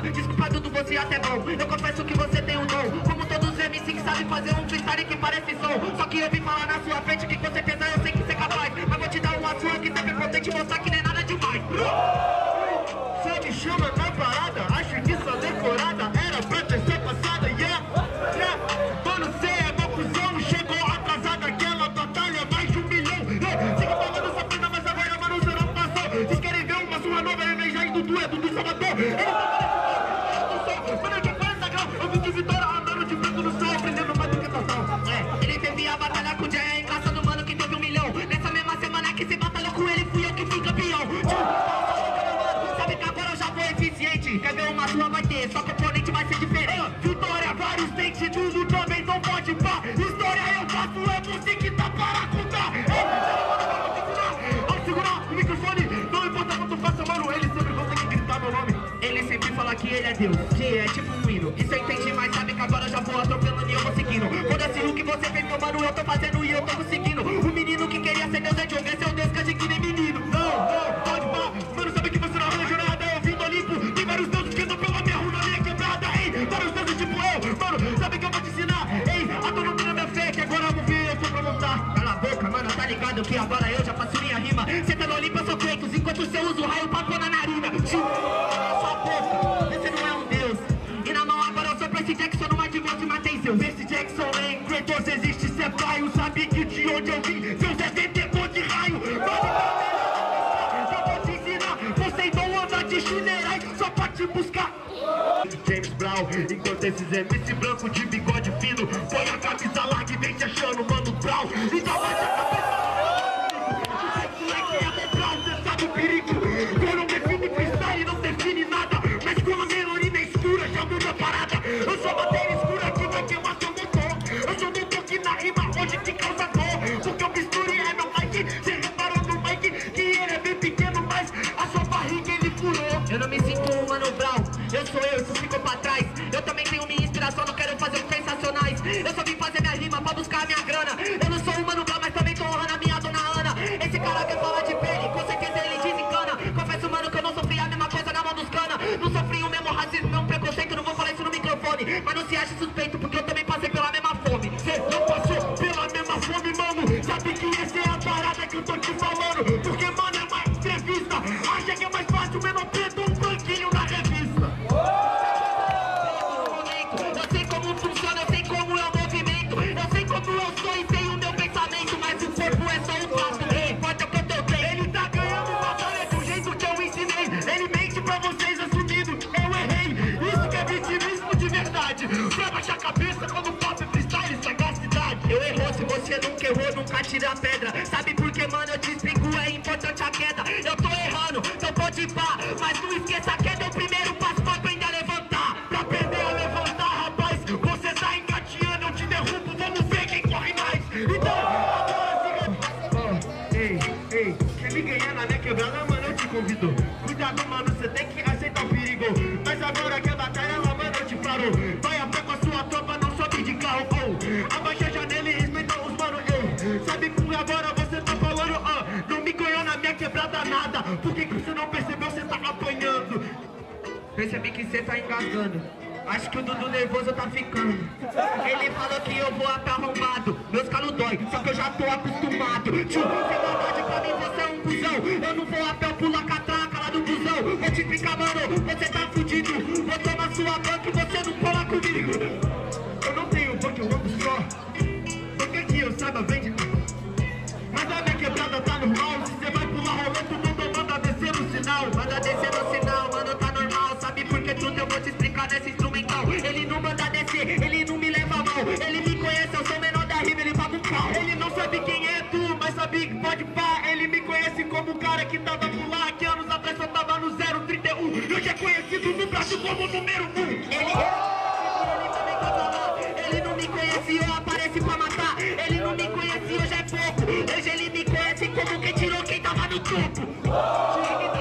rima tudo você até é bom. Eu confesso que você tem um dom. Como todos os MC que sabem fazer um freestyle que parece som. Só que eu vim falar na sua frente que com certeza eu sei que você é capaz. Mas vou te dar uma sua que tá sempre vou potente, mostrar que nem é nada demais. Você me chama, tá? sabe que agora eu já vou eficiente. Quer ver uma sua vai ter, só que o oponente vai ser diferente. Ah, vitória, vários dentes, tudo também, não pode pá. História eu faço, é você que tá para contar. Ei, você não manda segurar o microfone, não importa quanto faça, mano, ele sempre consegue gritar meu nome. Ele sempre fala que ele é Deus, que é tipo um hino. Isso eu entendi, mas sabe que agora eu já vou atropelando e eu vou seguindo. Quando assino que você fez, meu mano, eu tô fazendo e eu tô conseguindo. você usa o raio pra pôr na narina. Te na sua boca, você não é um deus. E na mão agora eu sou Percy Jackson, não numa de volta e matei seu. Percy Jackson é incredoso, existe ser é raio. Sabe que de onde eu vim, seus é detentor de raio. Vale eu vou te ensinar, você então anda de chinerais só pra te buscar. James Brown, enquanto esses esse branco de bigode fino, põe a camisa larga e vem te achando, mano Brown. Então bate a cabeça. Mas não se acha suspeito porque petit my percebi que você tá engasgando. Acho que o Dudu nervoso tá ficando. Ele falou que eu vou até arrombado. Meus calos dói, só que eu já tô acostumado. Tio, sem maldade pra mim, você é um cuzão. Eu não vou até o pula catraca lá do cuzão Vou te picar, mano, você tá fudido. Vou tomar sua banca e vou que tava por lá, que anos atrás só tava no 031. E hoje é conhecido no Brasil como número 1. Um. Ele, ele não me conhecia, aparece pra matar. Ele não me conhecia, hoje é pouco. Hoje ele me conhece como quem tirou quem tava no topo.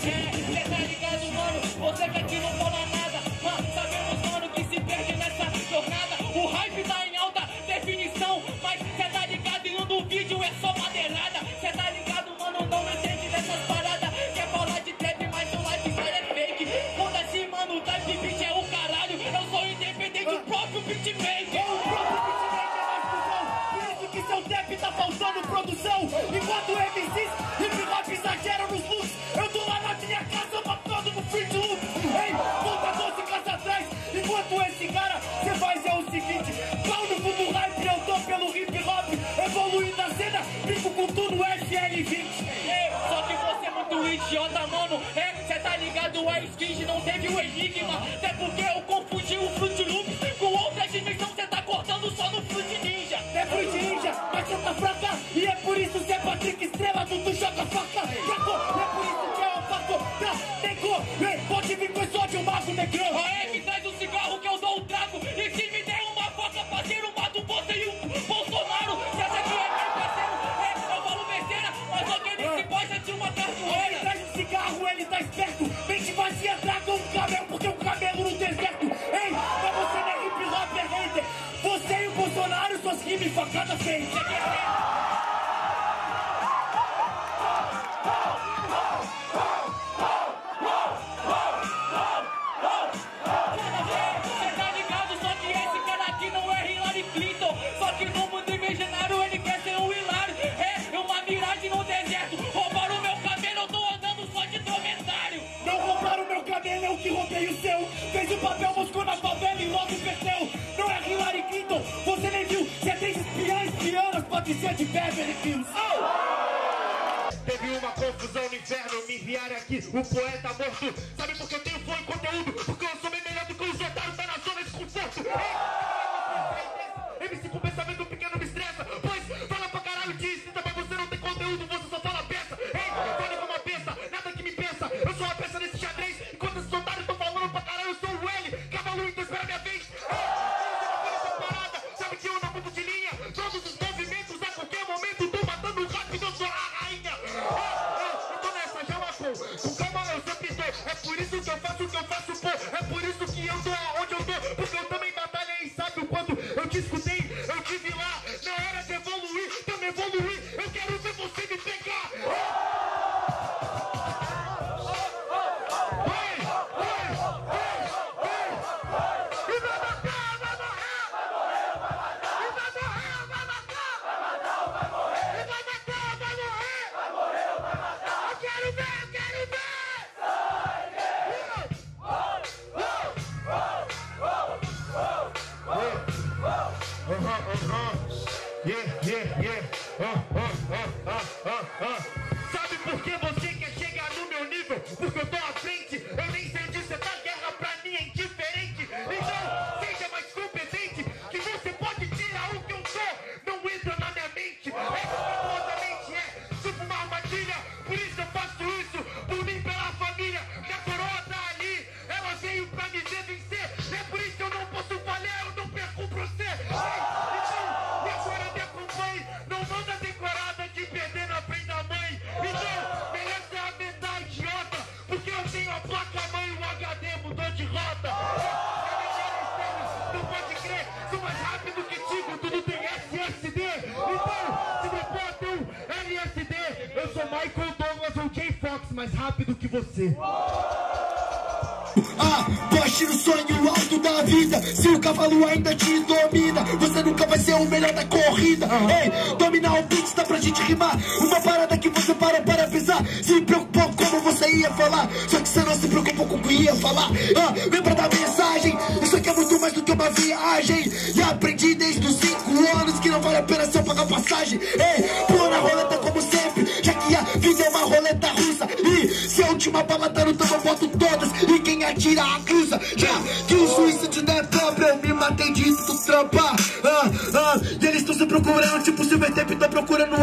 Cê tá ligado, mano? Você que aqui não fala nada, mas sabemos, mano, que se perde nessa jornada. O hype tá em alta definição, mas cê tá ligado e no vídeo é só madeirada. Cê tá ligado, mano, não entende dessas paradas. Quer falar de trap, mas o lifestyle é fake. Foda-se, mano, o type beat é o caralho. Eu sou independente, o próprio beatmaker. O próprio beatmaker é mais cuzão. Por isso que seu trap tá faltando produção. Enquanto MCs idiota, mano. É, cê tá ligado? A Skinge não teve o enigma. Até porque eu confundi o Fruit Loop com outra dimensão. Cê tá cortando só no Fruit Ninja. É Fruit Ninja, mas cê tá fraca. E é por isso que é Patrick Estrela, Dudu joga faca. Sacou? É por isso que é o Paco. Tá, negou. Pode vir com exódio, mago negrão. me for God's sake. Pode ser de Beverly Hills. Teve uma confusão no inferno, me enviaram aqui, o poeta morto. Sabe por que eu tenho flow e conteúdo? Porque eu sou bem melhor do que os otários, tá na zona de conforto. Ei, MC com pensamento Com calma eu sempre tô. É por isso que eu faço o que eu faço, Sabe por que você eu sou Michael Douglas ou Jay Fox, mais rápido que você. Ah, poste no sonho alto da vida. Se o cavalo ainda te domina, você nunca vai ser o melhor da corrida. Ei, dominar o beat dá pra gente rimar. Uma parada que você parou para pensar. Se preocupou como você ia falar. Só que você não se preocupou com o que ia falar. Ah, lembra da mensagem? Isso aqui é muito mais do que uma viagem. E aprendi desde os 5 anos que não vale a pena eu pagar passagem. Ei, última bala tá no tambo, eu boto todas. E quem atira, acusa Já que o suicídio não é próprio Eu me matei de tu trampar ah, ah, E eles estão se procurando Tipo Silver Tape, tô procurando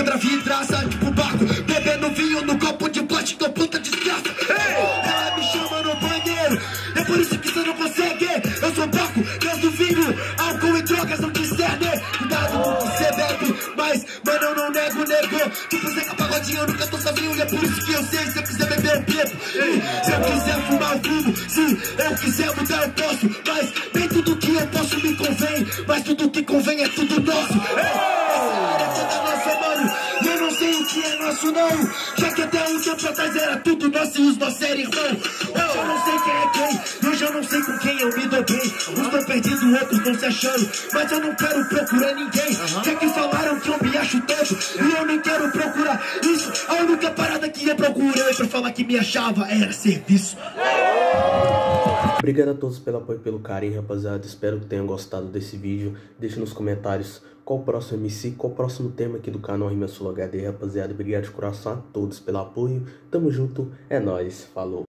quebra vidraça tipo barco Bebendo vinho no copo de plástico Puta desgraça. Ei, ela me chama no banheiro É por isso que você não consegue. Eu sou Deus do vinho Álcool e drogas não discernem Cuidado com o que você bebe Mas, mano, eu não nego, nego. Tipo Zeca Pagodinho, eu nunca tô sozinho. E é por isso que eu sei, se eu quiser beber eu bebo Se eu quiser fumar eu fumo. Se eu quiser mudar eu posso Mas eu me dou bem Uns estão perdidos, outros estão se achando Mas eu não quero procurar ninguém Já que falaram que eu me acho tanto E eu nem quero procurar isso A única parada que eu procurei Pra falar que me achava era serviço Obrigado a todos pelo apoio e pelo carinho, rapaziada. Espero que tenham gostado desse vídeo. Deixe nos comentários qual o próximo MC, qual o próximo tema aqui do canal Rima Sul HD, rapaziada. Obrigado de coração a todos pelo apoio. Tamo junto, é nóis, falou.